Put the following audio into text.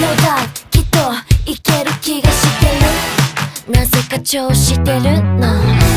のだきっといける気がしてる。なぜか調子出るの。